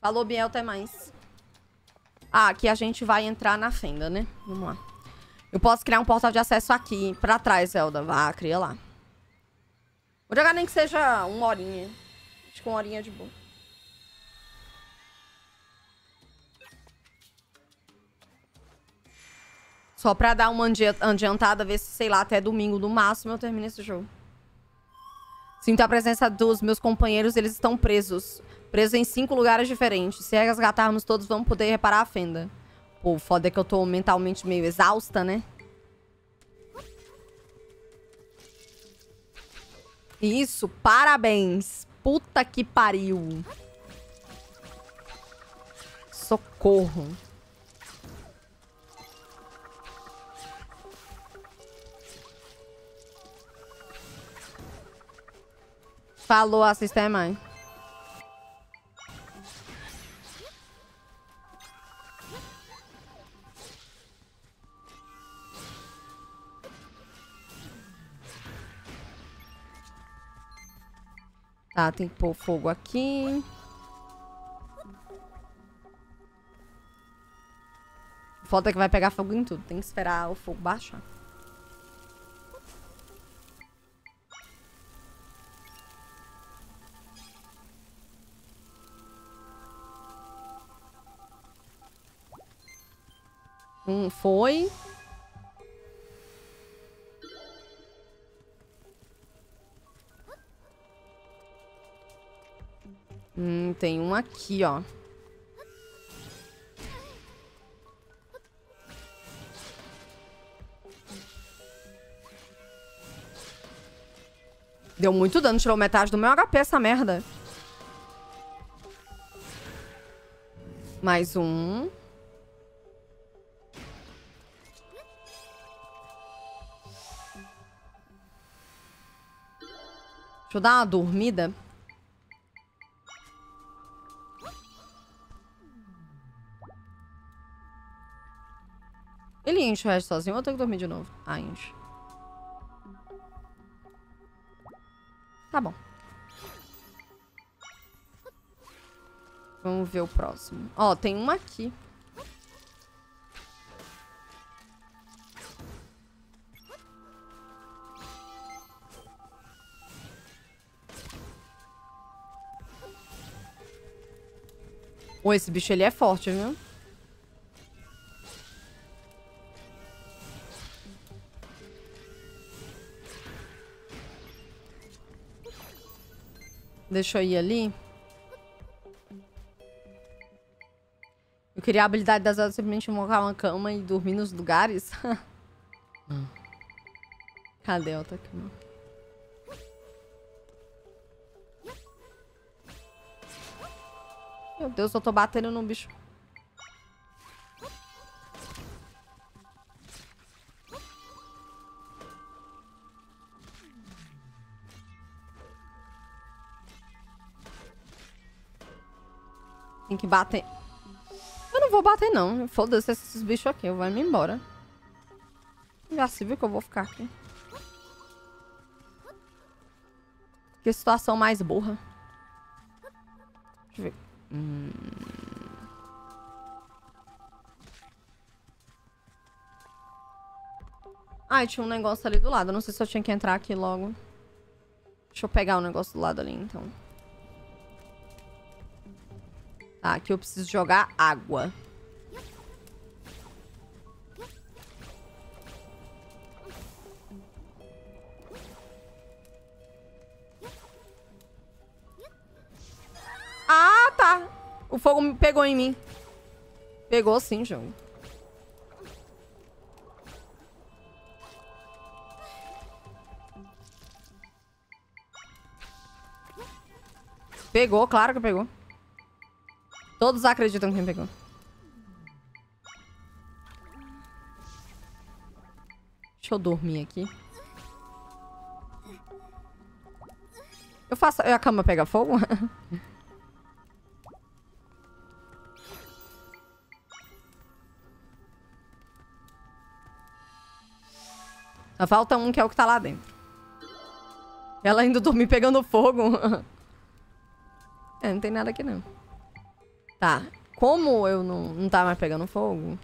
Falou, Biel, até mais. Ah, aqui a gente vai entrar na fenda, né? Vamos lá. Eu posso criar um portal de acesso aqui, pra trás, Zelda. Vá, cria lá. Vou jogar nem que seja uma horinha. Acho que uma horinha é de boa. Só pra dar uma adiantada, ver se, sei lá, até domingo no máximo eu termino esse jogo. Sinto a presença dos meus companheiros, eles estão presos. Presos em cinco lugares diferentes. Se resgatarmos todos, vamos poder reparar a fenda. Pô, foda é que eu tô mentalmente meio exausta, né? Isso, parabéns. Puta que pariu. Socorro. Falou, assista é mãe. Tá, tem que pôr fogo aqui. Falta que vai pegar fogo em tudo. Tem que esperar o fogo baixar. Um foi. Tem um aqui, ó. Deu muito dano, tirou metade do meu HP essa merda. Mais um. Deixa eu dar uma dormida. Enche o resto sozinho ou tenho que dormir de novo? Ah, enche. Tá bom. Vamos ver o próximo. Ó, tem uma aqui. Pô, esse bicho ele é forte, viu? Deixa eu ir ali. Eu queria a habilidade das horas simplesmente montar uma cama e dormir nos lugares. Cadê? Ó, tá aqui, mano. Meu Deus, eu tô batendo no bicho. Que bater. Eu não vou bater, não. Foda-se esses bichos aqui. Eu vou me embora. Já se viu que eu vou ficar aqui. Que situação mais burra. Deixa eu ver. Hum... Ai, tinha um negócio ali do lado. Não sei se eu tinha que entrar aqui logo. Deixa eu pegar o negócio do lado ali, então. Tá, aqui eu preciso jogar água. Ah, tá. O fogo me pegou em mim. Pegou sim, jogo. Pegou, claro que pegou. Todos acreditam que pegou. Deixa eu dormir aqui. Eu faço... A cama pega fogo? Falta um que é o que tá lá dentro. Ela ainda dormir pegando fogo. é, não tem nada aqui não. Tá. Como eu não, não tá mais pegando fogo?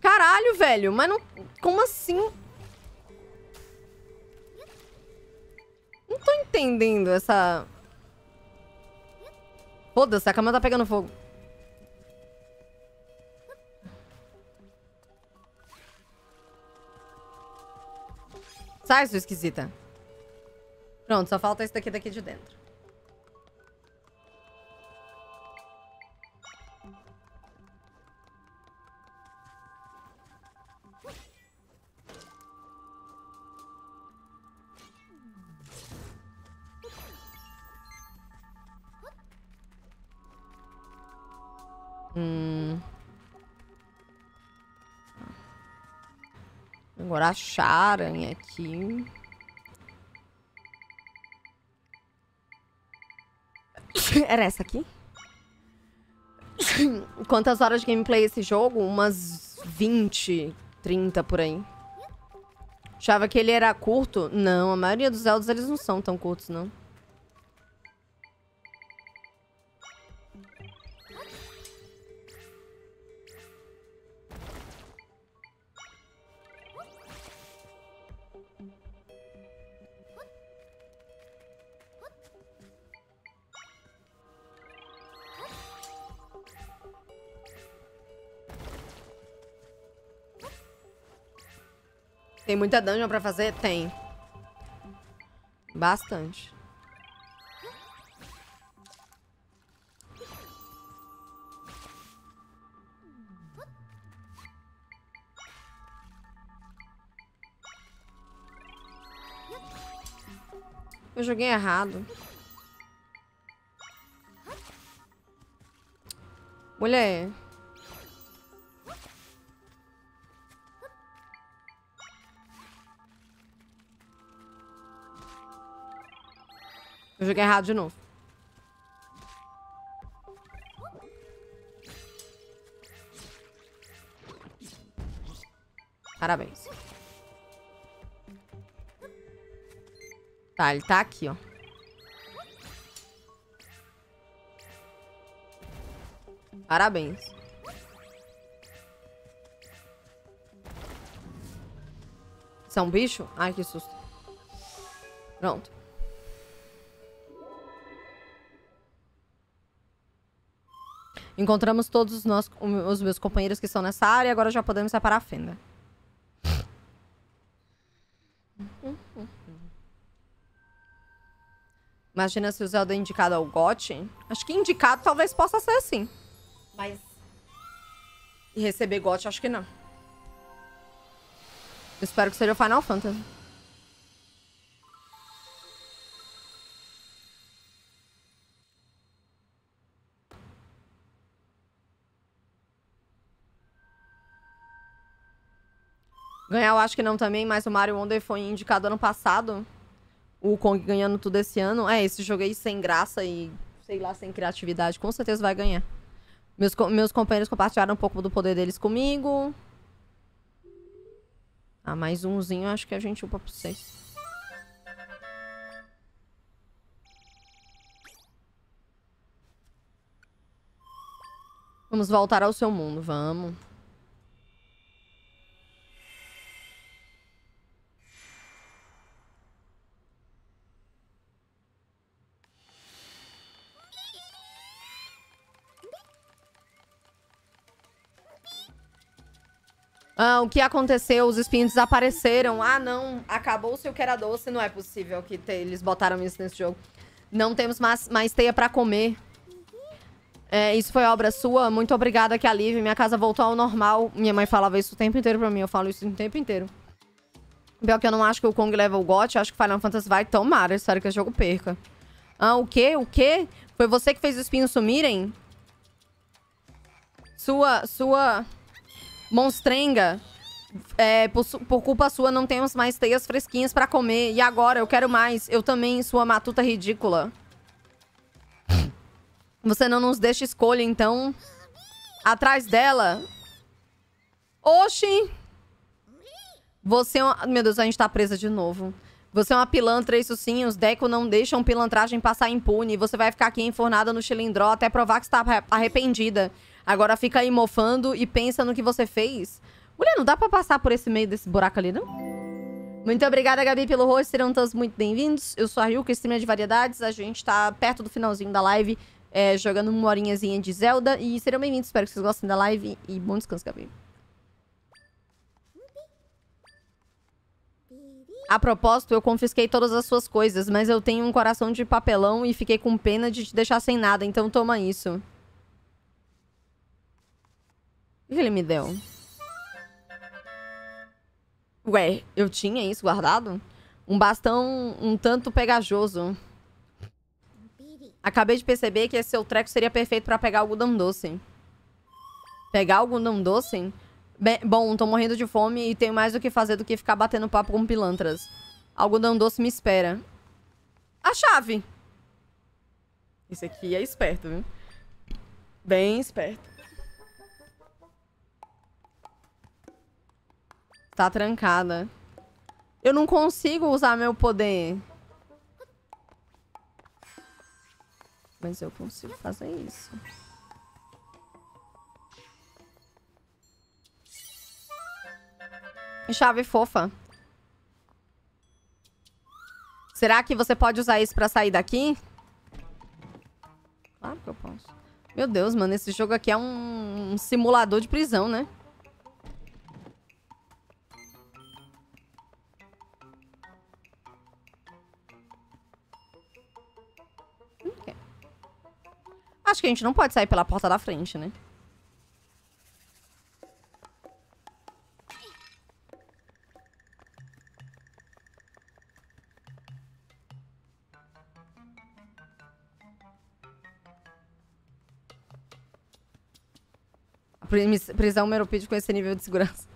Caralho, velho. Mas não... Como assim? Não tô entendendo essa... Foda-se, a cama tá pegando fogo. Sai, sua esquisita. Pronto, só falta esse daqui daqui de dentro. Hum. Agora a aqui. Era essa aqui? Quantas horas de gameplay esse jogo? Umas 20, 30 por aí. Achava que ele era curto? Não, a maioria dos Zeldas eles não são tão curtos, não. Tem muita dungeon pra fazer? Tem. Bastante. Eu joguei errado. Mulher. Eu joguei errado de novo. Parabéns. Tá, ele tá aqui, ó. Parabéns. Isso é um bicho? Ai, que susto. Pronto. Encontramos todos os, nossos, os meus companheiros que estão nessa área e agora já podemos separar a fenda. Imagina se o Zelda é indicado ao GOT. Acho que indicado talvez possa ser assim. Mas... E receber GOT, acho que não. Eu espero que seja o Final Fantasy. Ganhar eu acho que não também, mas o Mario Wonder foi indicado ano passado. O Kong ganhando tudo esse ano. É, esse jogo aí sem graça e, sei lá, sem criatividade, com certeza vai ganhar. Meus, meus companheiros compartilharam um pouco do poder deles comigo. Ah, mais umzinho, acho que a gente upa pra vocês. Vamos voltar ao seu mundo, vamos. Ah, o que aconteceu? Os espinhos desapareceram. Ah, não. Acabou o que era doce. Não é possível que te... eles botaram isso nesse jogo. Não temos mais, mais teia pra comer. É, isso foi obra sua? Muito obrigada, que alívio. Minha casa voltou ao normal. Minha mãe falava isso o tempo inteiro pra mim. Eu falo isso o tempo inteiro. Pior que eu não acho que o Kong leva o GOT. Acho que Final Fantasy vai tomar. Eu espero que esse jogo perca. Ah, o quê? O quê? Foi você que fez os espinhos sumirem? Sua... Sua... Monstrenga, é, por, por, culpa sua não temos mais teias fresquinhas pra comer. E agora, eu quero mais. Eu também, sua matuta ridícula. Você não nos deixa escolha, então... Atrás dela... Oxi! Você é uma... Meu Deus, a gente tá presa de novo. Você é uma pilantra, isso sim. Os Deco não deixam pilantragem passar impune. Você vai ficar aqui enfornada no chilindró até provar que está arrependida. Agora fica aí mofando e pensa no que você fez. Mulher, não dá pra passar por esse meio desse buraco ali, não? Muito obrigada, Gabi, pelo host. Serão todos muito bem-vindos. Eu sou a Ryuka, streamer de variedades. A gente tá perto do finalzinho da live, é, jogando uma horinhazinha de Zelda. E serão bem-vindos. Espero que vocês gostem da live. E bom descanso, Gabi. A propósito, eu confisquei todas as suas coisas, mas eu tenho um coração de papelão e fiquei com pena de te deixar sem nada, então toma isso. O que ele me deu? Ué, eu tinha isso guardado? Um bastão um tanto pegajoso. Acabei de perceber que esse seu treco seria perfeito pra pegar algodão doce. Pegar algodão doce? Bem, bom, tô morrendo de fome e tenho mais o que fazer do que ficar batendo papo com pilantras. Algodão doce me espera. A chave! Esse aqui é esperto, viu? Bem esperto. Tá trancada. Eu não consigo usar meu poder. Mas eu consigo fazer isso. Chave fofa. Será que você pode usar isso pra sair daqui? Claro que eu posso. Meu Deus, mano, esse jogo aqui é um, um simulador de prisão, né? Acho que a gente não pode sair pela porta da frente, né? Prisão meropídia com esse nível de segurança.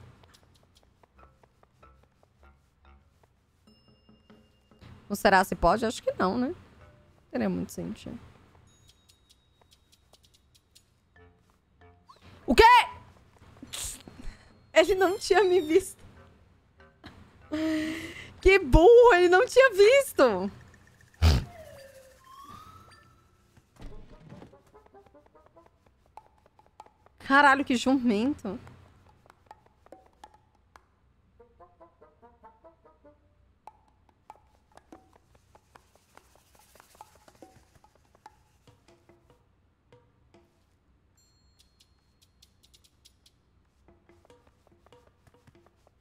Não será se pode? Acho que não, né? Teria muito sentido. Não tinha me visto. Que burro, ele não tinha visto. Caralho, que jumento.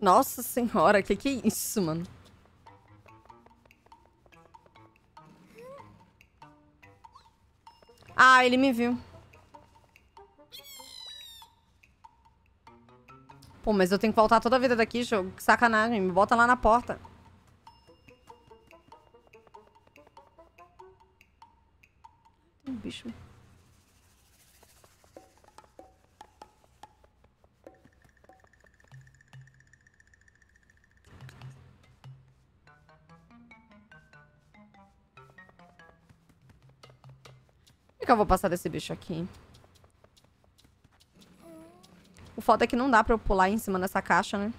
Nossa senhora, que que é isso, mano? Ah, ele me viu. Pô, mas eu tenho que voltar toda a vida daqui, jogo. Que sacanagem. Me bota lá na porta. Um bicho. Que eu vou passar desse bicho aqui? O foda é que não dá pra eu pular em cima dessa caixa, né?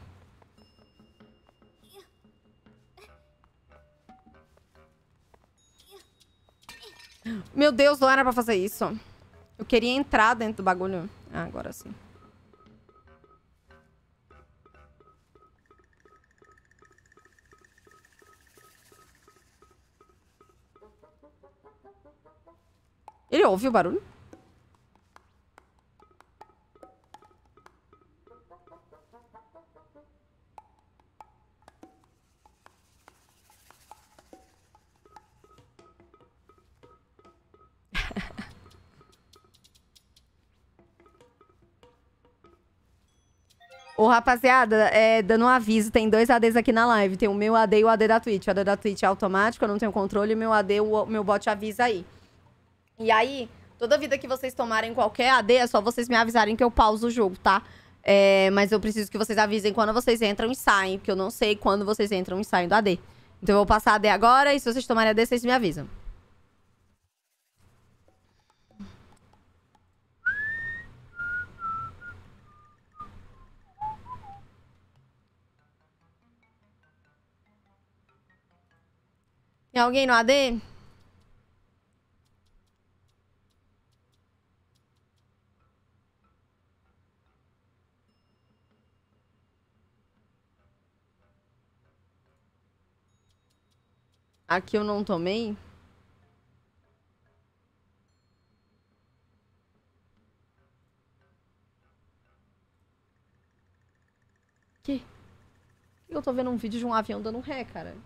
Meu Deus, não era pra fazer isso. Eu queria entrar dentro do bagulho. Ah, agora sim. Ouve o barulho? Ô, rapaziada, é, dando um aviso, tem dois ADs aqui na live. Tem o meu AD e o AD da Twitch. O AD da Twitch é automático, eu não tenho controle. O meu AD, o meu bot avisa aí. E aí, toda vida que vocês tomarem qualquer AD, é só vocês me avisarem que eu pauso o jogo, tá? É, mas eu preciso que vocês avisem quando vocês entram e saem, porque eu não sei quando vocês entram e saem do AD. Então eu vou passar AD agora e se vocês tomarem AD, vocês me avisam. Tem alguém no AD? Aqui eu não tomei. Que? Eu tô vendo um vídeo de um avião dando ré, cara.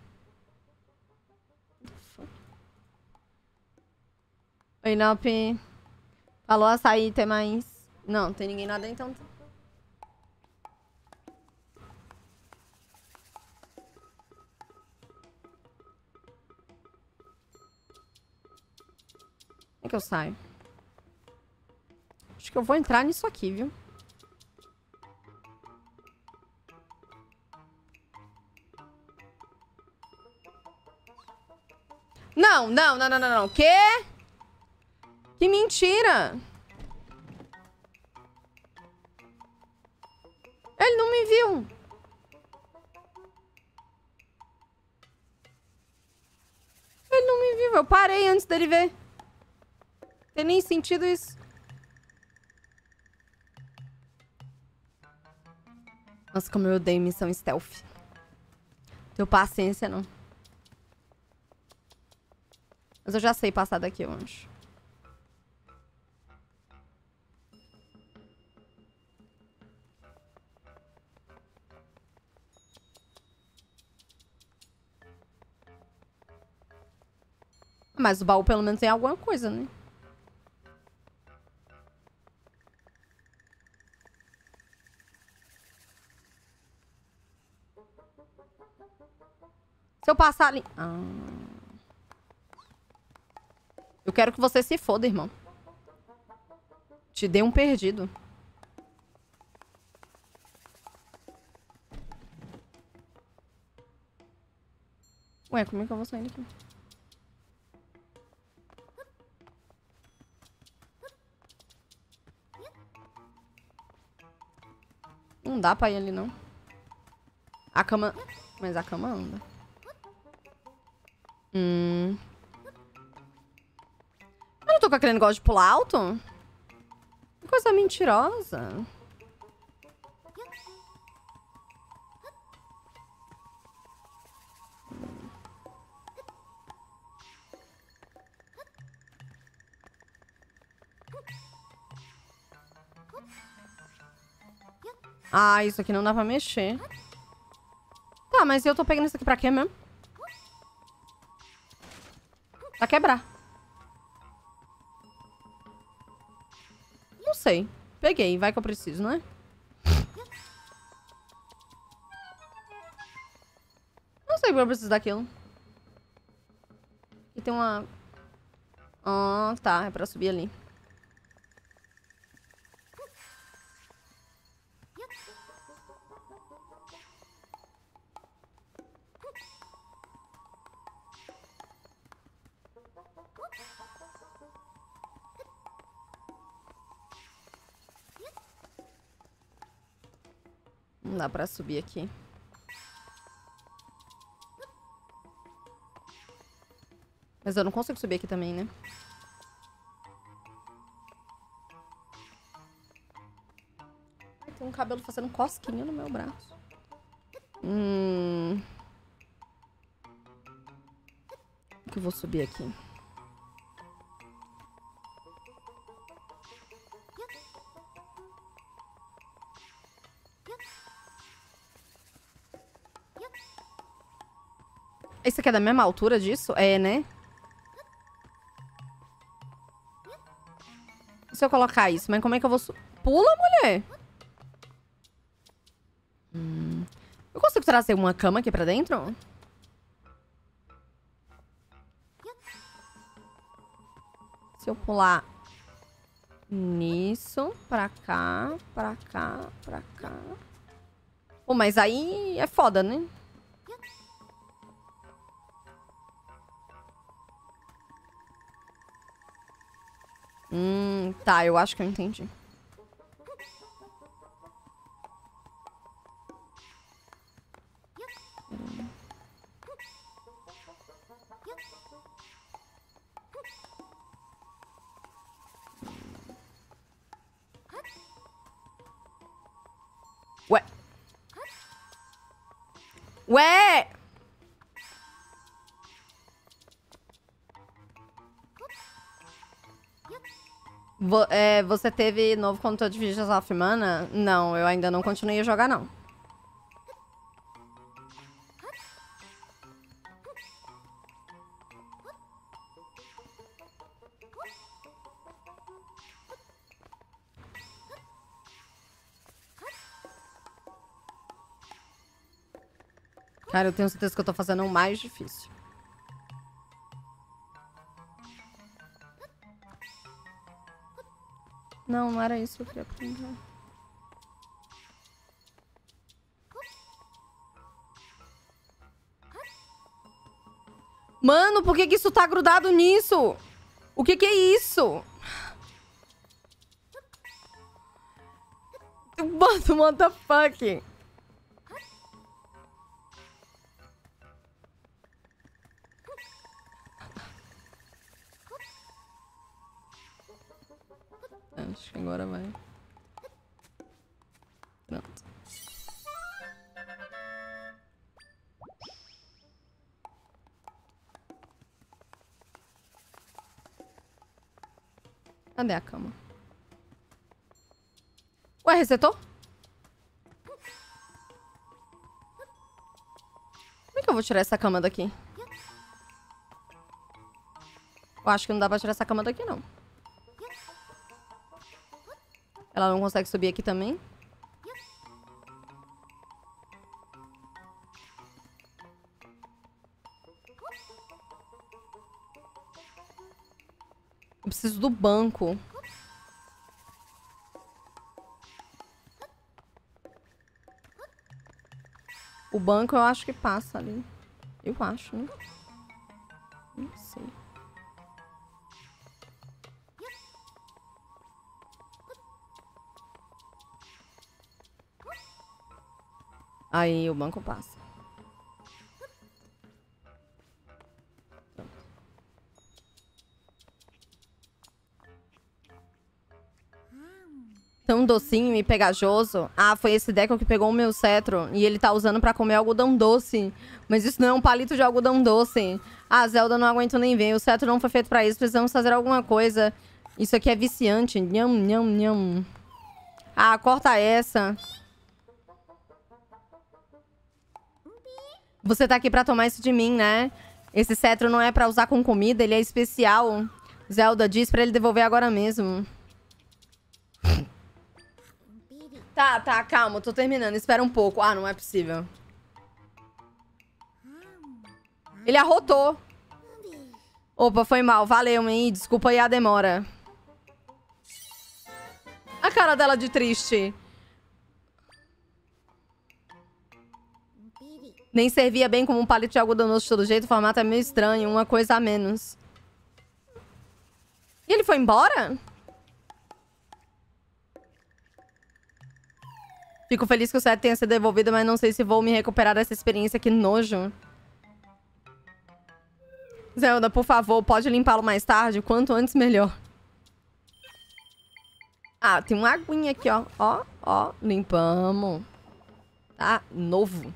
Oi, Nope. Falou açaí, tem mais. Não, tem ninguém nada então. Como é que eu saio? Acho que eu vou entrar nisso aqui, viu? Não, não, não, não, não, não. Quê? Que mentira! Ele não me viu. Ele não me viu. Eu parei antes dele ver. Tem nem sentido isso. Nossa, como eu odeio missão stealth. Tenho paciência, não. Mas eu já sei passar daqui, eu acho. Mas o baú pelo menos tem alguma coisa, né? Eu passar ali... Ah. Eu quero que você se foda, irmão. Te dei um perdido. Ué, como é que eu vou sair daqui? Não dá pra ir ali, não. A cama... Mas a cama anda. Hum... Eu não tô com aquele negócio de pular alto? Que coisa mentirosa. Ah, isso aqui não dá pra mexer. Tá, mas eu tô pegando isso aqui pra quê mesmo? Pra quebrar. Não sei. Peguei, vai que eu preciso, não é? Não sei porque eu preciso daquilo. Aqui tem uma... Ah, tá. É pra subir ali. Dá pra subir aqui. Mas eu não consigo subir aqui também, né? tem um cabelo fazendo cosquinha no meu braço. Hum... Que eu vou subir aqui. Esse aqui é da mesma altura disso? É, né? Se eu colocar isso, mas como é que eu vou... Pula, mulher! Hum. Eu consigo trazer uma cama aqui pra dentro? Se eu pular nisso, pra cá, pra cá, pra cá... Pô, mas aí é foda, né? Hum, tá, eu acho que eu entendi. É, você teve novo controle de Visions of Mana? Não, eu ainda não continuei a jogar, não. Cara, eu tenho certeza que eu tô fazendo o mais difícil. Não, não era isso que eu queria aprender. Mano, por que, que isso tá grudado nisso? O que que é isso? Mano, what the fuck? Cadê a cama? Ué, resetou? Como é que eu vou tirar essa cama daqui? Eu acho que não dá pra tirar essa cama daqui, não. Ela não consegue subir aqui também? Preciso do banco. O banco eu acho que passa ali. Eu acho, né? Não sei. Aí o banco passa. Tão docinho e pegajoso. Ah, foi esse Deco que pegou o meu cetro e ele tá usando pra comer algodão doce. Mas isso não é um palito de algodão doce. Ah, Zelda, não aguento nem ver. O cetro não foi feito pra isso. Precisamos fazer alguma coisa. Isso aqui é viciante. Nham, nham, nham. Ah, corta essa. Você tá aqui pra tomar isso de mim, né? Esse cetro não é pra usar com comida, ele é especial. Zelda diz pra ele devolver agora mesmo. Tá, tá, calma, tô terminando. Espera um pouco. Ah, não é possível. Ele arrotou. Opa, foi mal. Valeu, hein? Desculpa aí a demora. A cara dela de triste. Nem servia bem como um palito de de todo jeito. O formato é meio estranho. Uma coisa a menos. E ele foi embora? Fico feliz que o set tenha sido devolvido, mas não sei se vou me recuperar dessa experiência. Que nojo. Zelda, por favor, pode limpá-lo mais tarde? Quanto antes, melhor. Ah, tem uma aguinha aqui, ó. Ó, ó. Limpamos. Tá novo.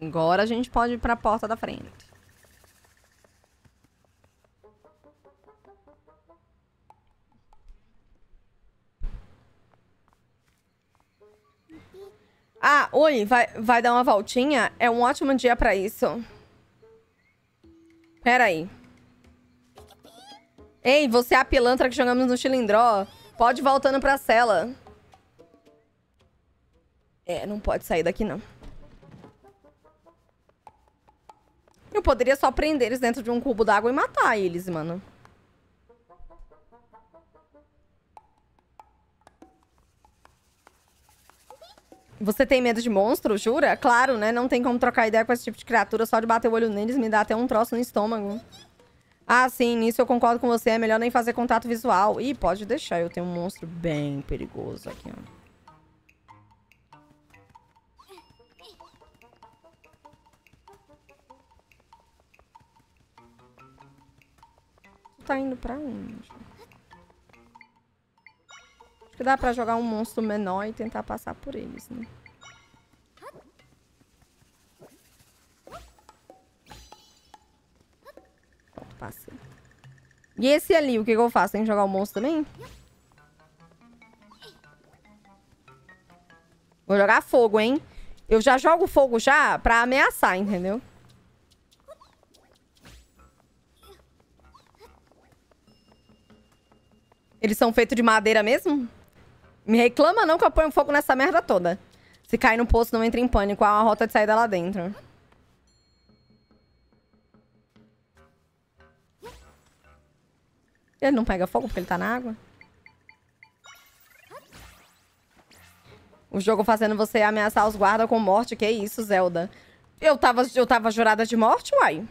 Agora a gente pode ir pra porta da frente. Ah, oi, vai, vai dar uma voltinha? É um ótimo dia pra isso. Pera aí. Ei, você é a pilantra que jogamos no Chilindró. Pode ir voltando pra cela. É, não pode sair daqui, não. Eu poderia só prender eles dentro de um cubo d'água e matar eles, mano. Você tem medo de monstro, jura? Claro, né? Não tem como trocar ideia com esse tipo de criatura. Só de bater o olho neles me dá até um troço no estômago. Ah, sim, nisso eu concordo com você. É melhor nem fazer contato visual. Ih, pode deixar. Eu tenho um monstro bem perigoso aqui, ó. Tá indo pra onde? Acho que dá pra jogar um monstro menor e tentar passar por eles, né? Pronto, passei. E esse ali, o que, que eu faço? Tem que jogar o monstro também? Vou jogar fogo, hein? Eu já jogo fogo já pra ameaçar, entendeu? Eles são feitos de madeira mesmo? Me reclama não que eu ponho fogo nessa merda toda. Se cair no poço, não entra em pânico. Há uma rota de saída lá dentro. Ele não pega fogo porque ele tá na água? O jogo fazendo você ameaçar os guardas com morte. Que isso, Zelda? Eu tava, eu tava jurada de morte, uai.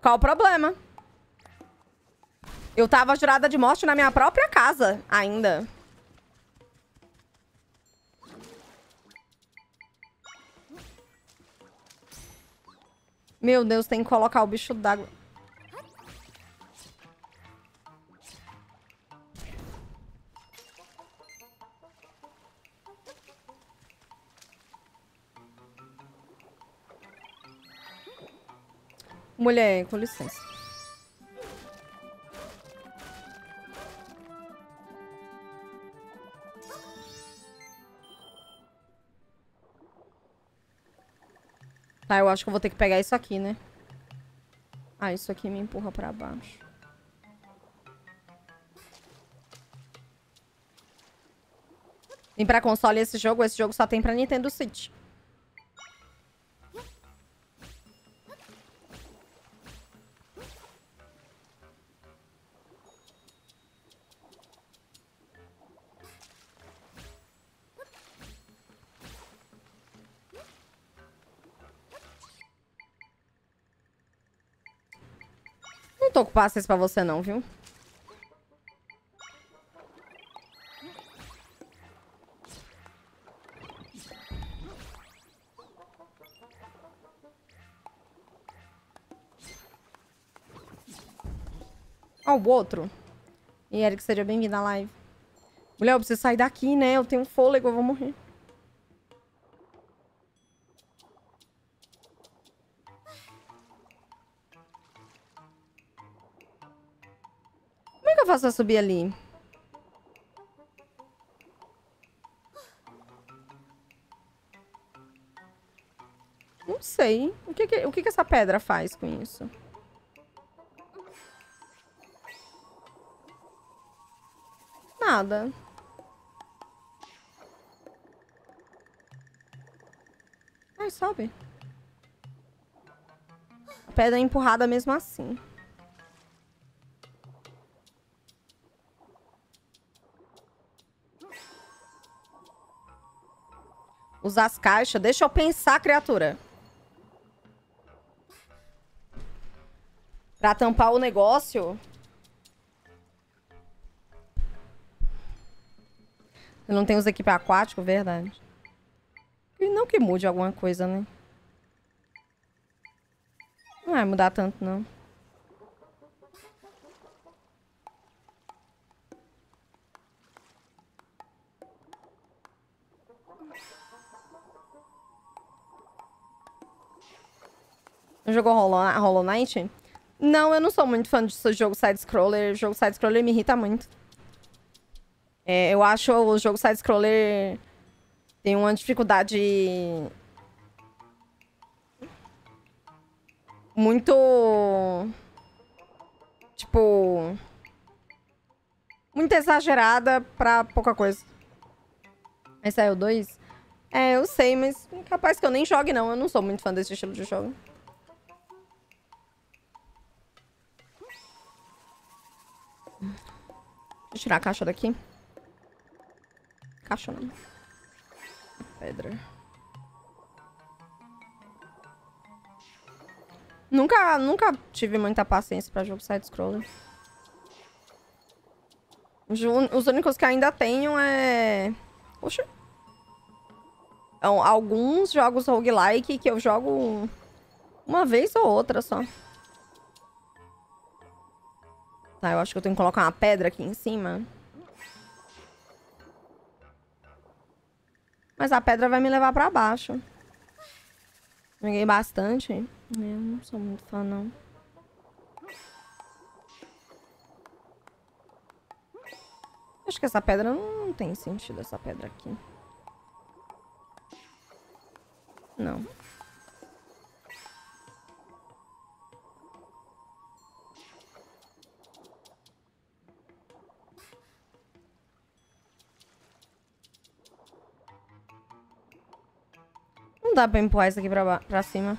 Qual o problema? Eu tava jurada de morte na minha própria casa, ainda. Meu Deus, tem que colocar o bicho d'água. Mulher, com licença. Tá, eu acho que eu vou ter que pegar isso aqui, né? Ah, isso aqui me empurra pra baixo. Vem pra console esse jogo? Esse jogo só tem pra Nintendo Switch. Com paciência pra você não, viu? Ó, o outro. E Eric, seja bem-vindo à live. Mulher, eu preciso sair daqui, né? Eu tenho fôlego, eu vou morrer. Faço pra subir ali? Não sei. O que, que, o que, que essa pedra faz com isso? Nada. Ai, sobe. A pedra é empurrada mesmo assim. Usar as caixas. Deixa eu pensar, criatura. Pra tampar o negócio. Eu não tenho os equipamentos aquáticos, verdade. E não que mude alguma coisa, né? Não vai mudar tanto, não. Jogou Hollow, Knight? Não, eu não sou muito fã de jogo side-scroller. Jogo side-scroller me irrita muito. É, eu acho o jogo side-scroller tem uma dificuldade muito tipo muito exagerada pra pouca coisa. Aí saiu dois? É, eu sei, mas capaz que eu nem jogue não. Eu não sou muito fã desse estilo de jogo. Deixa eu tirar a caixa daqui. Caixa não. Pedra. Nunca, nunca tive muita paciência pra jogo side-scroller. Os únicos que ainda tenho é... Poxa. Então, alguns jogos roguelike que eu jogo uma vez ou outra só. Tá, eu acho que eu tenho que colocar uma pedra aqui em cima. Mas a pedra vai me levar pra baixo. Peguei bastante. Eu não sou muito fã, não. Acho que essa pedra não tem sentido, essa pedra aqui. Não. Dá pra empurrar isso aqui pra, pra cima.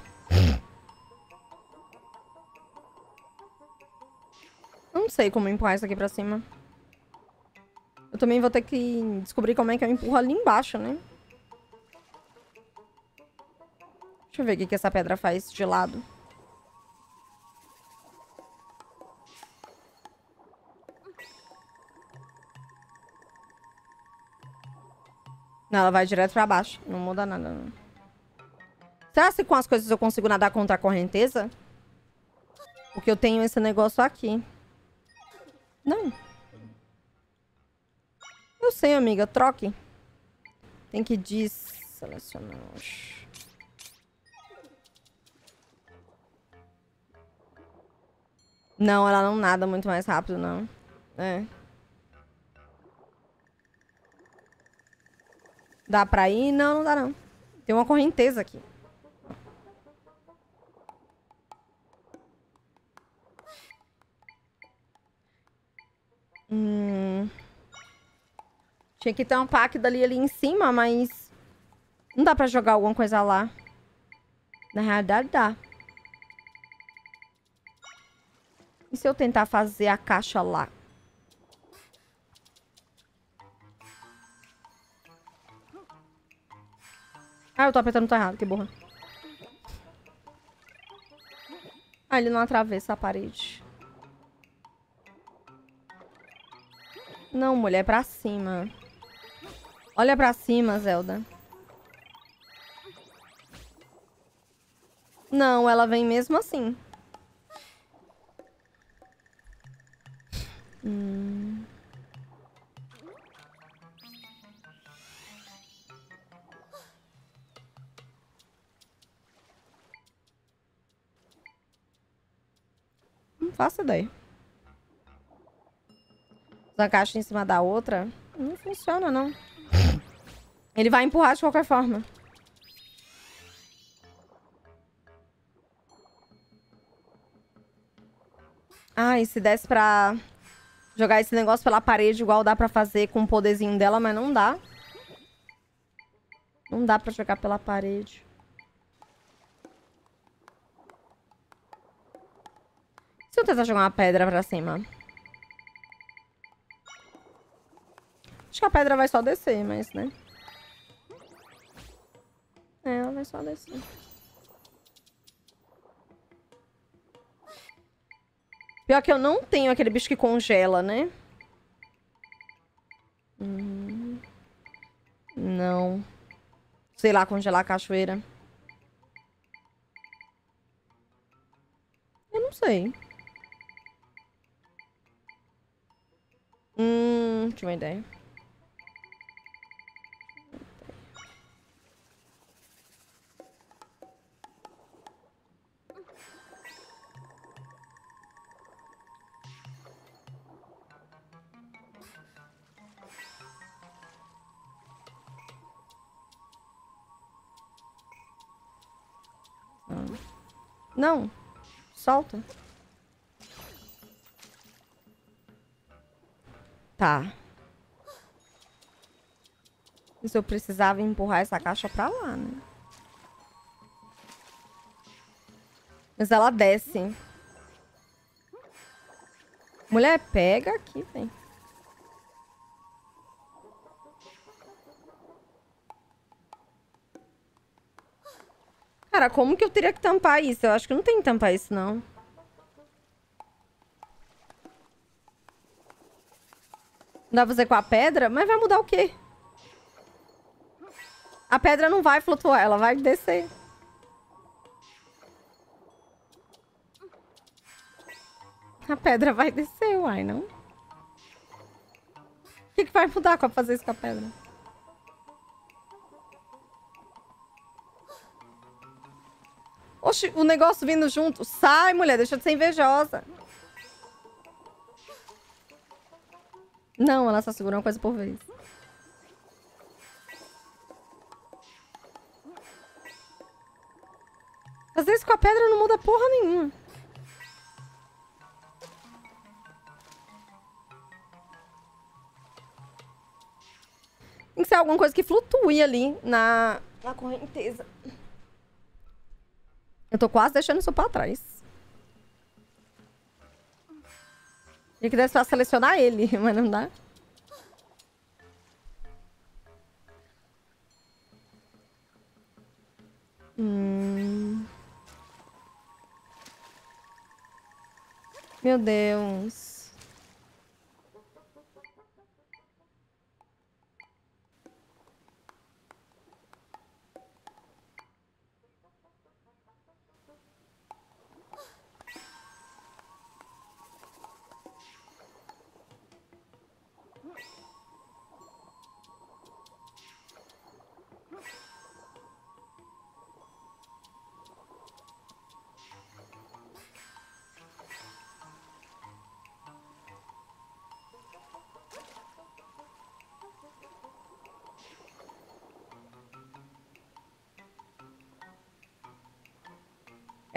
Não sei como empurrar isso aqui pra cima. Eu também vou ter que descobrir como é que eu empurro ali embaixo, né? Deixa eu ver o que, que essa pedra faz de lado. Não, ela vai direto pra baixo. Não muda nada, não. Será que com as coisas eu consigo nadar contra a correnteza? Porque eu tenho esse negócio aqui. Não. Eu sei, amiga. Troque. Tem que desselecionar. Não, ela não nada muito mais rápido, não. É. Dá pra ir? Não, não dá não. Tem uma correnteza aqui. Hum... Tinha que ter um pack dali ali em cima, mas... Não dá pra jogar alguma coisa lá. Na realidade, dá. E se eu tentar fazer a caixa lá? Ah, eu tô apertando o errado, que burra. Ah, ele não atravessa a parede. Não, mulher, é pra cima. Olha pra cima, Zelda. Não, ela vem mesmo assim. Hum. Não faço ideia. Uma caixa em cima da outra não funciona, não. Ele vai empurrar de qualquer forma. Ah, se desse pra jogar esse negócio pela parede, igual dá pra fazer com o poderzinho dela, mas não dá. Não dá pra jogar pela parede. Se eu tentar jogar uma pedra pra cima? Acho que a pedra vai só descer, mas, né? É, ela vai só descer. Pior que eu não tenho aquele bicho que congela, né? Hum, não. Sei lá, congelar a cachoeira. Eu não sei. Hum, tinha uma ideia. Não. Solta. Tá. Isso eu precisava empurrar essa caixa pra lá, né? Mas ela desce. Mulher, pega aqui, vem. Cara, como que eu teria que tampar isso? Eu acho que não tem que tampar isso, não. Dá pra fazer com a pedra? Mas vai mudar o quê? A pedra não vai flutuar, ela vai descer. A pedra vai descer, uai, não? O que, que vai mudar pra fazer isso com a pedra? Oxi, o negócio vindo junto. Sai, mulher, deixa de ser invejosa. Não, ela só segura uma coisa por vez. Fazer isso com a pedra não muda porra nenhuma. Tem que ser alguma coisa que flutue ali na, na correnteza. Eu tô quase deixando isso pra trás. E que desse pra selecionar ele, mas não dá. Hum... Meu Deus.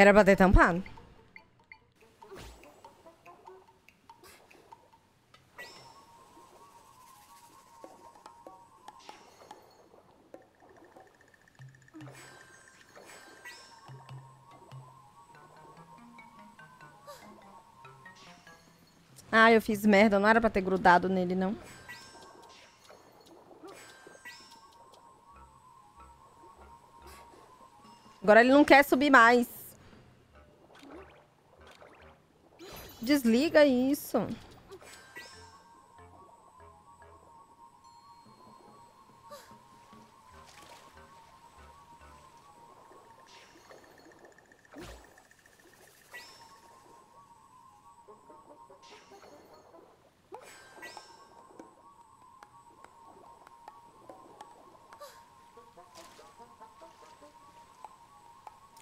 Era pra ter tampado. Ah, eu fiz merda. Não era pra ter grudado nele, não. Agora ele não quer subir mais. Desliga isso.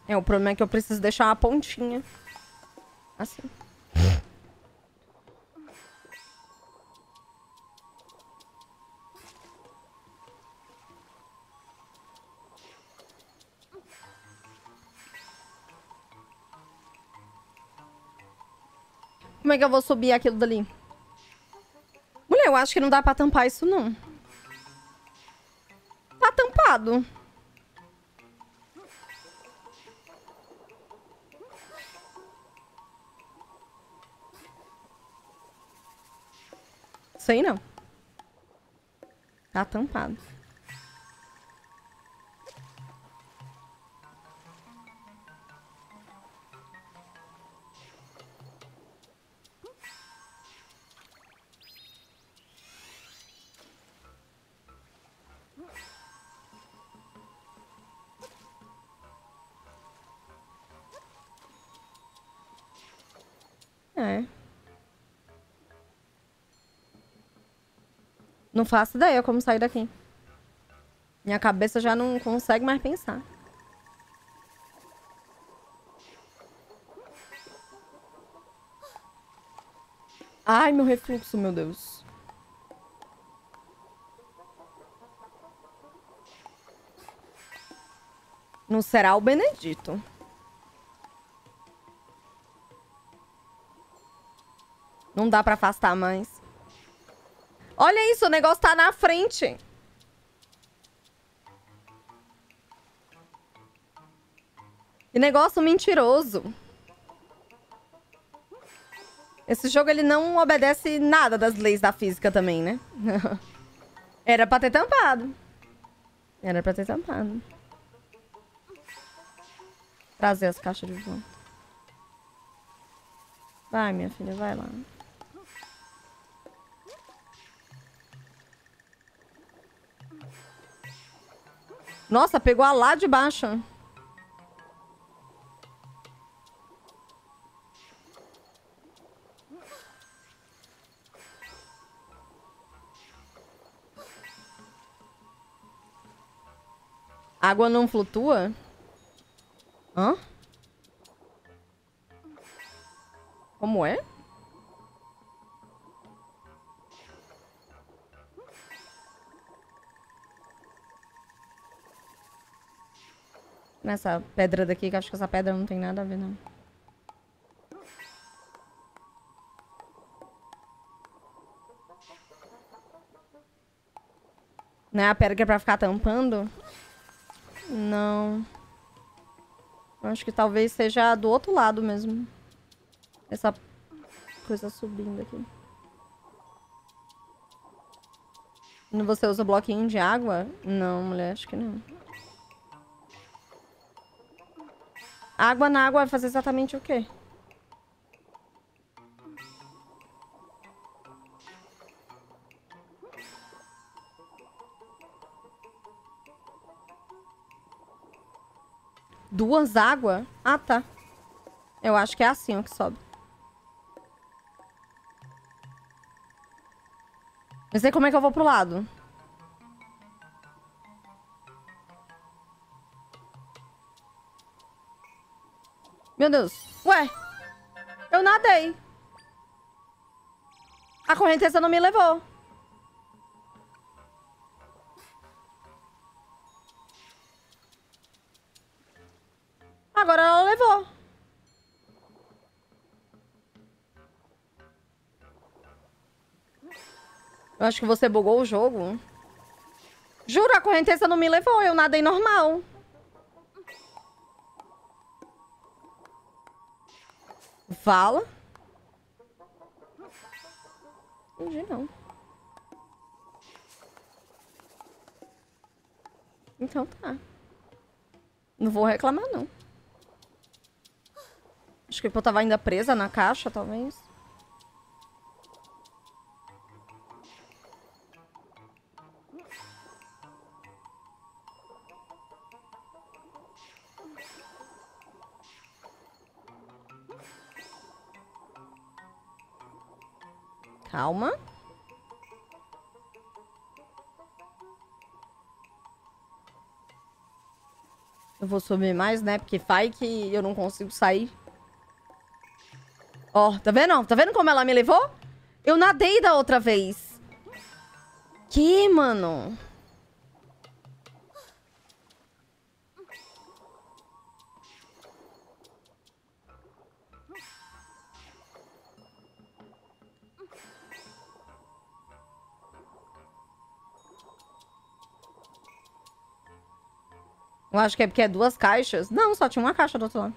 É, o problema é que eu preciso deixar uma pontinha. Assim. Como é que eu vou subir aquilo dali? Mulher, eu acho que não dá pra tampar isso, não. Tá tampado. Sei não. Tá tampado. Não faço ideia como sair daqui. Minha cabeça já não consegue mais pensar. Ai, meu refluxo, meu Deus. Não será o Benedito. Não dá pra afastar mais. Olha isso, o negócio tá na frente. Que negócio mentiroso. Esse jogo, ele não obedece nada das leis da física também, né? Era pra ter tampado. Era pra ter tampado. Trazer as caixas de volta. Vai, minha filha, vai lá. Nossa, pegou a lá de baixo. Água não flutua? Hã? Como é? Nessa pedra daqui, que acho que essa pedra não tem nada a ver, não. É a pedra que é pra ficar tampando? Não. Acho que talvez seja do outro lado mesmo. Essa coisa subindo aqui. Você usa bloquinho de água? Não, mulher, acho que não. Água na água vai fazer exatamente o quê? Duas águas? Ah, tá. Eu acho que é assim ó, que sobe. Não sei como é que eu vou pro lado. Meu Deus. Ué. Eu nadei. A correnteza não me levou. Agora ela levou. Eu acho que você bugou o jogo. Juro, a correnteza não me levou. Eu nadei normal. Fala. Entendi, não. Então tá. Não vou reclamar, não. Acho que eu tava ainda presa na caixa, talvez. Calma. Eu vou subir mais, né? Porque faz que eu não consigo sair. Ó, oh, tá vendo? Tá vendo como ela me levou? Eu nadei da outra vez. Que, mano? Eu acho que é porque é duas caixas. Não, só tinha uma caixa do outro lado.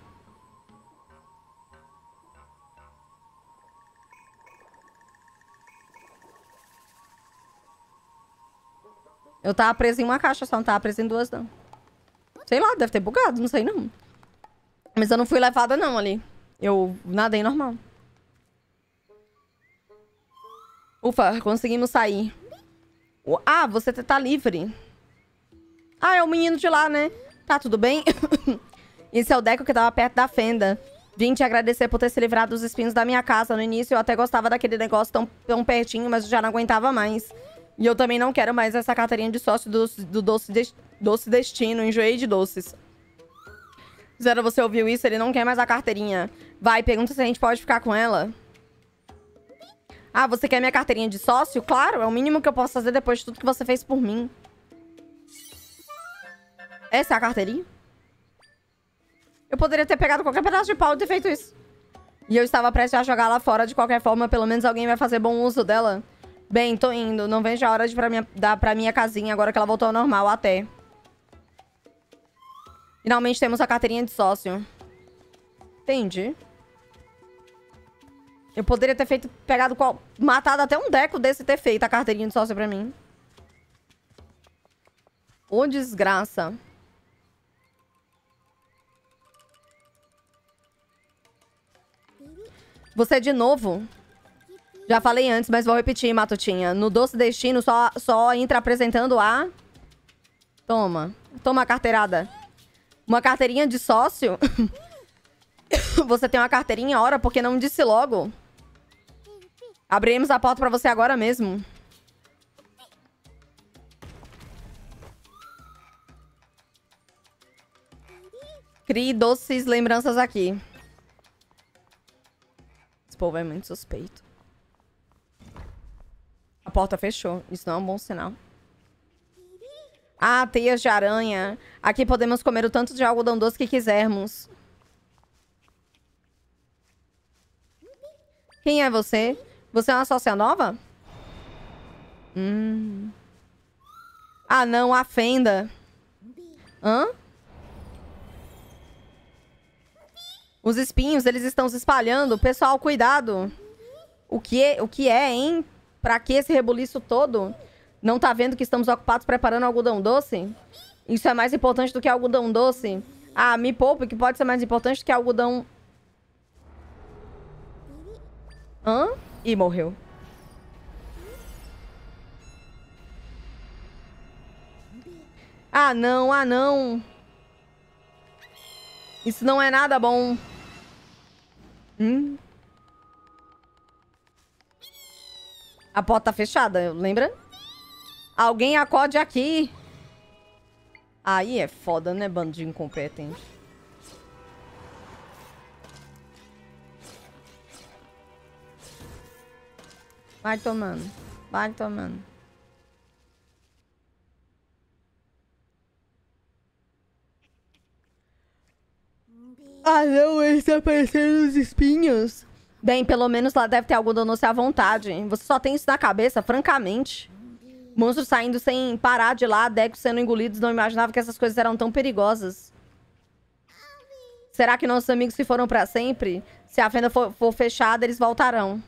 Eu tava presa em uma caixa só, não tava presa em duas, não. Sei lá, deve ter bugado, não sei não. Mas eu não fui levada não ali. Eu nadei normal. Ufa, conseguimos sair. Ah, você tá livre. Ah, é o menino de lá, né? Tá, tudo bem? Esse é o Deco que tava perto da fenda. Vim te agradecer por ter se livrado dos espinhos da minha casa. No início eu até gostava daquele negócio tão, tão pertinho, mas já não aguentava mais. E eu também não quero mais essa carteirinha de sócio do, do doce, de, doce Destino. Enjoei de doces. Zero, você ouviu isso? Ele não quer mais a carteirinha. Vai, pergunta se a gente pode ficar com ela. Ah, você quer minha carteirinha de sócio? Claro, é o mínimo que eu posso fazer depois de tudo que você fez por mim. Essa é a carteirinha? Eu poderia ter pegado qualquer pedaço de pau e ter feito isso. E eu estava prestes a jogar lá fora de qualquer forma. Pelo menos alguém vai fazer bom uso dela. Bem, tô indo. Não vejo a hora de pra minha, dar pra minha casinha agora que ela voltou ao normal até. Finalmente temos a carteirinha de sócio. Entendi. Eu poderia ter feito, pegado qual... Matado até um deco desse e ter feito a carteirinha de sócio pra mim. Ô, desgraça. Você de novo? Já falei antes, mas vou repetir, Matutinha. No Doce Destino só, só entra apresentando a... Toma. Toma a carteirada. Uma carteirinha de sócio? você tem uma carteirinha, ora, porque não disse logo? Abriremos a porta pra você agora mesmo. Crie doces lembranças aqui. Povo é muito suspeito. A porta fechou. Isso não é um bom sinal. Ah, teias de aranha. Aqui podemos comer o tanto de algodão doce que quisermos. Quem é você? Você é uma sócia nova? Hum. Ah, não, a fenda. Hã? Os espinhos, eles estão se espalhando. Pessoal, cuidado. O que é, o que é hein? Pra que esse rebuliço todo? Não tá vendo que estamos ocupados preparando algodão doce? Isso é mais importante do que algodão doce? Ah, me poupe, que pode ser mais importante do que algodão... Hã? Ih, morreu. Ah, não, ah, não. Isso não é nada bom. Hum? A porta tá fechada, lembra? Alguém acode aqui. Aí é foda, né, bando de incompetente. Vai tomando. Vai tomando. Ah, não, eles estão aparecendo os espinhos. Bem, pelo menos lá deve ter algodão doce à vontade. Você só tem isso na cabeça, francamente. Monstros saindo sem parar de lá, Decos sendo engolidos. Não imaginava que essas coisas eram tão perigosas. Será que nossos amigos se foram para sempre? Se a fenda for, for, fechada, eles voltarão.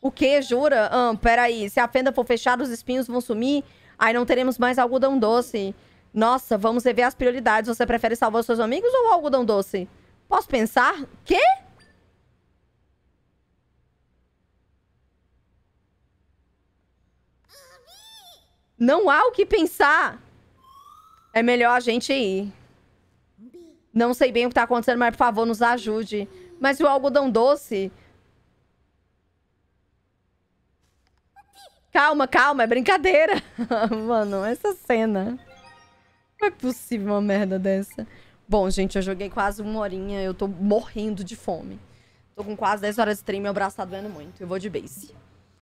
O quê? Jura? Ah, peraí. Se a fenda for fechada, os espinhos vão sumir. Aí não teremos mais algodão doce. Nossa, vamos rever as prioridades. Você prefere salvar os seus amigos ou o algodão doce? Posso pensar? Quê? Não há o que pensar. É melhor a gente ir. Não sei bem o que tá acontecendo, mas por favor, nos ajude. Mas o algodão doce... Calma, calma, é brincadeira. Mano, essa cena... Não é possível uma merda dessa. Bom, gente, eu joguei quase uma horinha. Eu tô morrendo de fome. Tô com quase 10 horas de stream, meu braço tá doendo muito. Eu vou de base.